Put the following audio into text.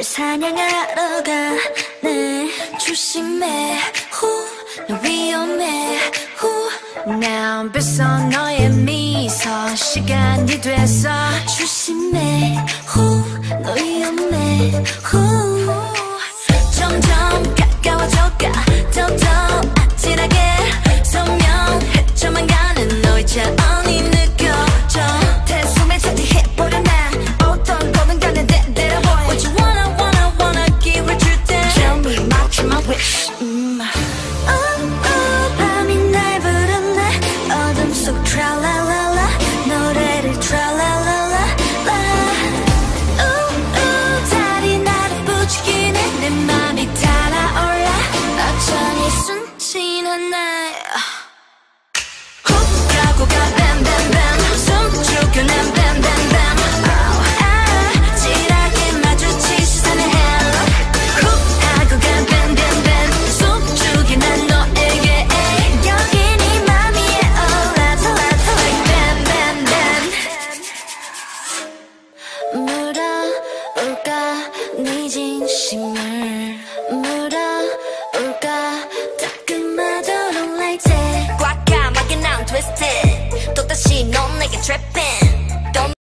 널 사냥하러 가네. 조심해. 후 위험해. 후나 뺏어 너의 미소. 시간이 돼서 조심해. 후너 위험해. 후. 점점 가까워져가 더더 아찔하게 선명해져만 가는 너의 차 She